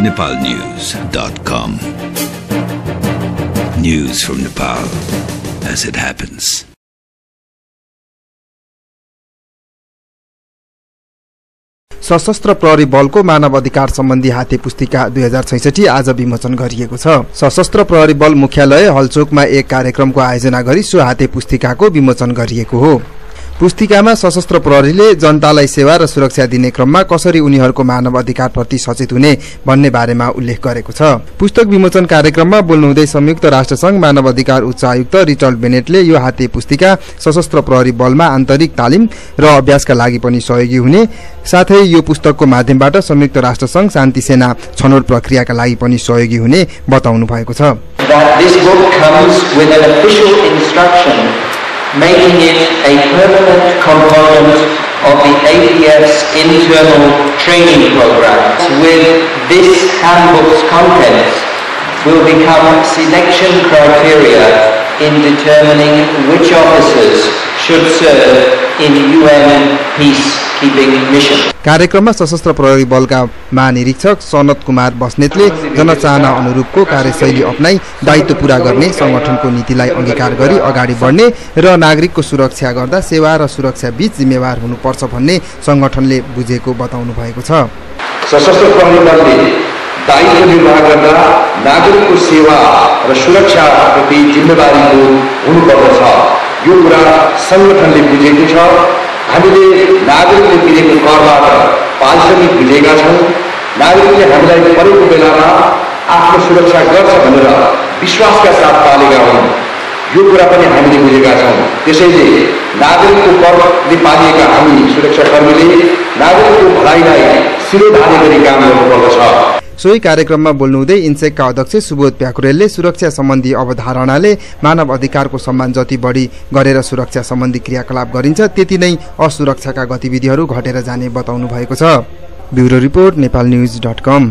nepalnews.com. News from Nepal as it happens. सशस्त्र प्रहरी बलको मानव अधिकार सम्बन्धी हाते पुस्तिका दुई हजार छैसठी आज विमोचन गरिएको छ सशस्त्र प्रहरी बल मुख्यालय हलचोकमा एक कार्यक्रमको आयोजना गरी सो हाते पुस्तिकाको विमोचन गरिएको हो पुस्तिकामा सशस्त्र प्रहरीले जनतालाई सेवा र सुरक्षा दिने क्रममा कसरी उनीहरूको मानव अधिकारप्रति सचेत हुने भन्ने बारेमा उल्लेख गरेको छ। पुस्तक विमोचन कार्यक्रममा बोल्नुहुँदै संयुक्त राष्ट्रसंघ मानव अधिकार उच्च आयुक्त रिचर्ड बेनेटले यो हाते पुस्तिका सशस्त्र प्रहरी बलमा आन्तरिक तालिम र अभ्यासका लागि पनि सहयोगी हुने साथै यो पुस्तकको माध्यमबाट संयुक्त राष्ट्रसंघ शान्ति सेना छनौट प्रक्रियाका लागि पनि सहयोगी हुने बताउनु भएको छ making it a permanent component of the APF's internal training program. With this handbook's contents will become selection criteria in determining which officers should serve कार्यक्रममा सशस्त्र प्रहरी बलका महानिरीक्षक सनत कुमार बस्नेतले जनचाहना अनुरूपको कार्यशैली अप्नाई दायित्व पूरा गर्ने संगठनको नीतिलाई अङ्गीकार गरी अगाडि बढ्ने र नागरिकको सुरक्षा गर्दा सेवा र सुरक्षा बीच जिम्मेवार हुनुपर्छ भन्ने संगठनले बुझेको बताउनु भएको छ। सशस्त्र प्रहरी बलले दायित्व निर्वाह गर्दा नागरिकको सेवा र सुरक्षाप्रति जिम्मेवारीको हुनुपर्दछ। यो कुरा सङ्गठनले बुझेको छ। हामीले नागरिकले तिरेको करबाट पारिश्रमिक बुझेका छौँ। नागरिकले हामीलाई परेको बेलामा आफ्नो सुरक्षा गर्छ भनेर विश्वासका साथ पालेका हुन्। यो कुरा पनि हामीले बुझेका छौँ। त्यसैले नागरिकको करले पालिएका हामी सुरक्षाकर्मीले नागरिकको भलाइलाई शिरोधार्य गरी काम गर्नुपर्दछ। सोही कार्यक्रममा बोल्नुहुँदै इन्सेकका अध्यक्ष सुबोध प्याकुरेलले सुरक्षा सम्बन्धी अवधारणाले मानव अधिकारको सम्मान जति बढी गरेर सुरक्षा सम्बन्धी क्रियाकलाप गरिन्छ त्यति नै असुरक्षाका गतिविधिहरू घटेर जाने बताउनु भएको छ। Bureau report Nepal news dot com.